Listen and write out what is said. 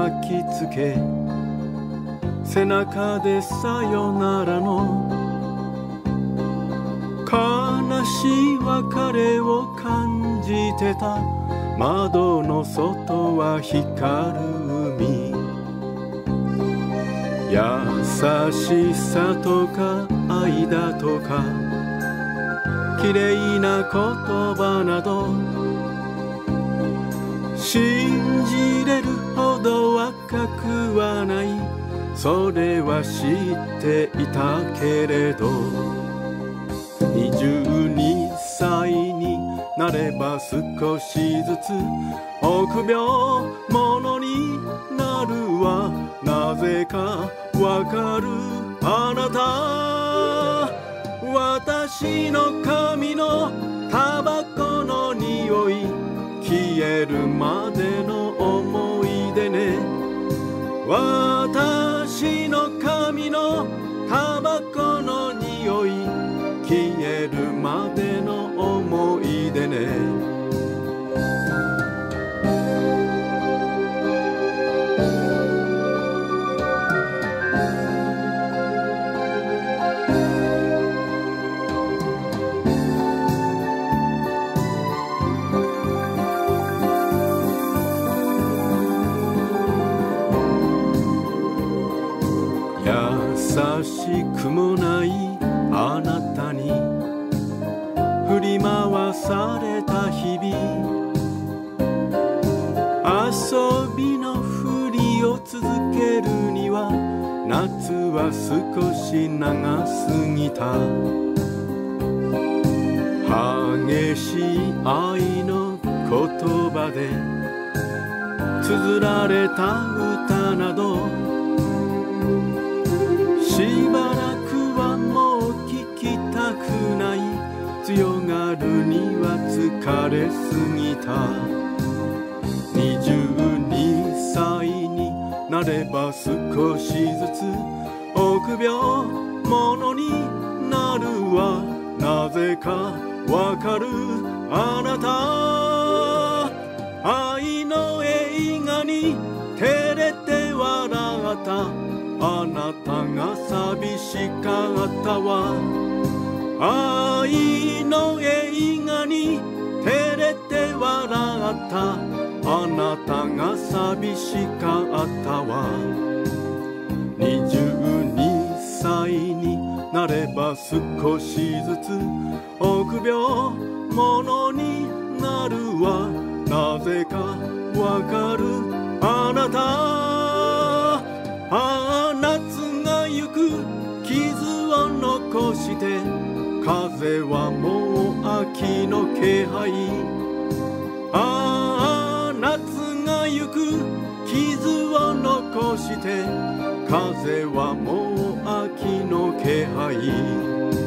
巻きつけ背中でさよならの悲しい別れを感じてた窓の外は光る海。優しさとか愛だとか綺麗な言葉など信じれるほど若くはない。それは知っていたけれど。22歳になれば少しずつ臆病者になるわなぜかわかる。あなた私の髪のタバコの匂い消えるまでの思い出ね。私の髪のタバコの匂い消えるまでのしくもないあなたに振り回された日々。遊びのふりを続けるには夏は少し長すぎた。激しい愛の言葉で綴られた歌など疲れすぎた。22歳になれば少しずつ臆病者になるわ。なぜかわかるあなた。愛の映画に照れて笑った。あなたが寂しかったわ。愛の映画に照れてった。あなたが寂しかったわ。22歳になれば少しずつ臆病者になるわ。なぜかわかる。あなた。ああ夏が行く傷を残して風はもう秋の気配。して風はもう秋の気配。